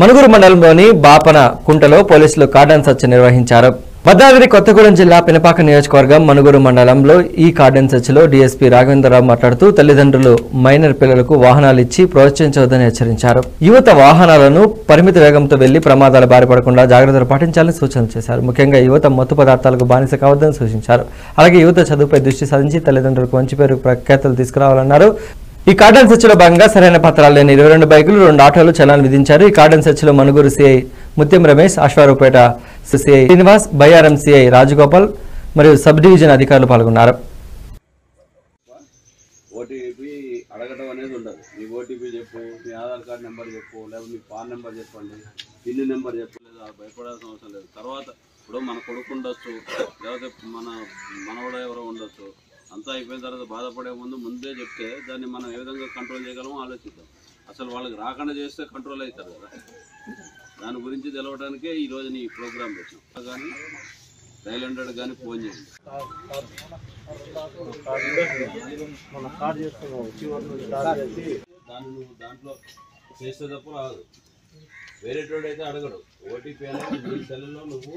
మనుగురు మండలంలోని బాపన కుంటలో పోలీసులు cordon search నిర్వహించారు. భద్రాద్రి కొత్తగూడెం జిల్లా పినపాక నియోజకవర్గం మనుగురు మండలంలో ఈ కార్డన్ సర్చ్లో డీఎస్పీ రాఘవేంద్రరావు మాట్లాడుతూ తల్లిదండ్రులు మైనర్ పిల్లలకు వాహనాలు ఇచ్చి ప్రోత్సహించవద్దని హెచ్చరించారు. యువత వాహనాలను పరిమిత వేగంతో వెళ్ళి ప్రమాదాల బారి పడకుండా జాగ్రత్తలు పాటించాలని సూచనలు చేశారు. ముఖ్యంగా యువత మత్తు పదార్థాలకు బానిస కావద్దని సూచించారు. అలాగే యువత చదువుపై దృష్టి సాధించి తల్లిదండ్రులకు మంచి పేరు ప్రఖ్యాతలు తీసుకురావాలన్నారు. ఈ కార్డన్ సెర్చ్లో భాగంగా సరైన పత్రాలు లేని ఇరవై రెండు బైకులు రెండు ఆటోలు చలాన్ విధించారు. ఈ కార్డన్ సెర్చ్లో మనుగురు సిఐ ముత్యం రమేష్ అశ్వారూపేట సిఐ శ్రీనివాస్ బైఆర్ఎం సిఐ రాజగోపాల్ మరియు సబ్ డివిజన్ అధికారులు పాల్గొన్నారు. ఓటీపీ అడగటం అనేది ఉండదు. మీ ఓటీపీ చెప్పు మీ ఆధార్ నెంబర్ చెప్పు మీ పాన్ నెంబర్ చెప్పండి పిన్ నెంబర్ చెప్పు. లేదా భయపడాల్సిన అవసరం లేదు. తర్వాత ఇప్పుడు మన కొడుకు ఉండొచ్చు లేకపోతే మన మనవడ ఎవరో ఉండొచ్చు. అంతా అయిపోయిన తర్వాత బాధపడే ముందు ముందే చెప్తే దాన్ని మనం ఏ విధంగా కంట్రోల్ చేయగలమో ఆలోచిద్దాం. అసలు వాళ్ళకి రాకుండా చేస్తే కంట్రోల్ అవుతారు కదా. దాని గురించి తెలవడానికే ఈ నీ ప్రోగ్రామ్ పెట్టాం కానీ డైల్ హండ్రెడ్ కానీ ఫోన్ చేయండి. దాన్ని నువ్వు దాంట్లో చేస్తే తప్ప రాదు వేరేటోడు అయితే అడగడు. ఓటీపీ అనేది నీ సెల్లో నువ్వు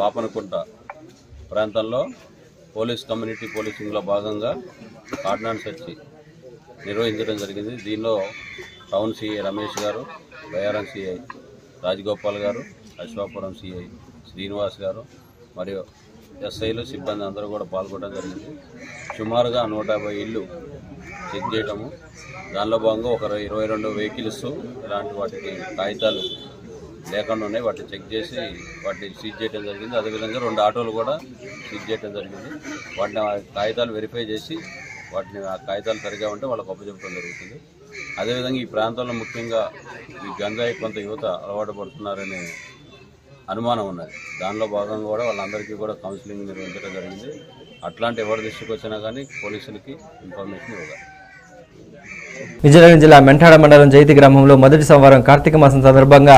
బాపనకుంట ప్రాంతంలో పోలీస్ కమ్యూనిటీ పోలీసింగ్లో భాగంగా ఆర్డినాన్స్ వచ్చి నిర్వహించడం జరిగింది. దీనిలో టౌన్ సిఐ రమేష్ గారు బయారం సిఐ రాజగోపాల్ గారు అశ్వాపురం సిఐ శ్రీనివాస్ గారు మరియు ఎస్ఐలు సిబ్బంది అందరూ కూడా పాల్గొనడం జరిగింది. సుమారుగా నూట యాభై ఇల్లు చెక్ చేయటము దానిలో భాగంగా ఒక ఇరవై రెండు వెహికల్స్ ఇలాంటి వాటికి కాగితాలు లేకుండా ఉన్నాయి. వాటిని చెక్ చేసి వాటిని సీజ్ చేయడం జరిగింది. అదేవిధంగా రెండు ఆటోలు కూడా సీజ్ చేయడం జరిగింది. వాటిని ఆ కాగితాలు వెరిఫై చేసి వాటిని ఆ కాగితాలు సరిగా ఉంటే వాళ్ళకు అప్పచెప్పడం జరుగుతుంది. అదేవిధంగా ఈ ప్రాంతంలో ముఖ్యంగా ఈ గంజాయి కొంత యువత అలవాటు పడుతున్నారనే అనుమానం ఉన్నది. దానిలో భాగంగా కూడా వాళ్ళందరికీ కూడా కౌన్సిలింగ్ నిర్వహించడం జరిగింది. అట్లాంటి ఎవరి దృష్టికి వచ్చినా కానీ పోలీసులకి ఇన్ఫర్మేషన్ ఇవ్వాలి విజయనగరం జిల్లా మెంటాడ మండలం జైతి గ్రామంలో మొదటి సోమవారం కార్తీక మాసం సందర్భంగా